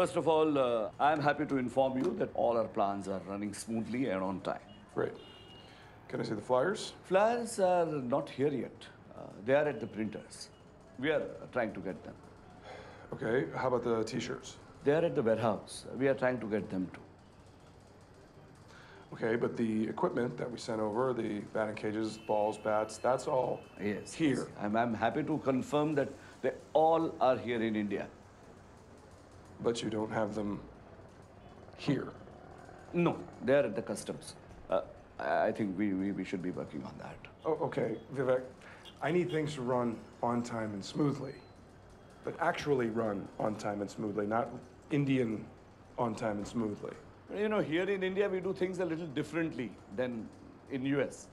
First of all, uh, I am happy to inform you that all our plans are running smoothly and on time. Great. Can I see the flyers? Flyers are not here yet. Uh, they are at the printers. We are trying to get them. Okay, how about the t-shirts? They are at the warehouse. We are trying to get them too. Okay, but the equipment that we sent over, the batting cages, balls, bats, that's all Yes. here. yes. I'm, I'm happy to confirm that they all are here in India. But you don't have them here. No, they are at the customs. Uh, I I think we, we, we should be working on that. Oh, okay, Vivek. I need things to run on time and smoothly, but actually run on time and smoothly, not Indian on time and smoothly. You know, here in India, we do things a little differently than in US.